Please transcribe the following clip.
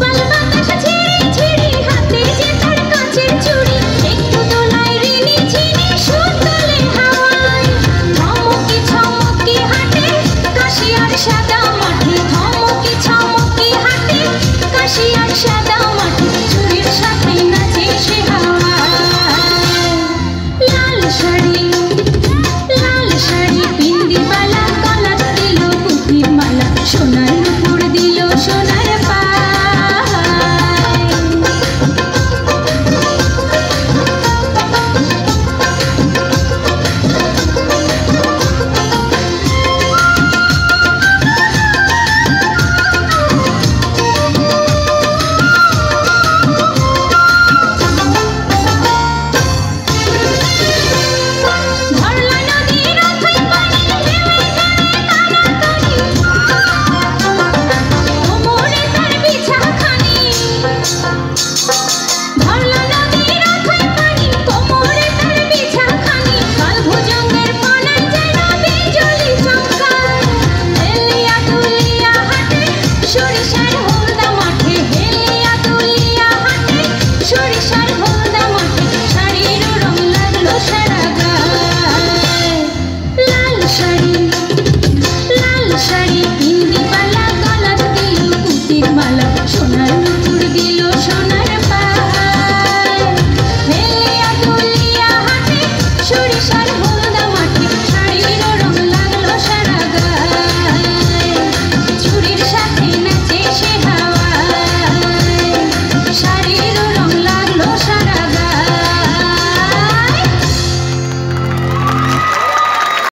Bye. mala persona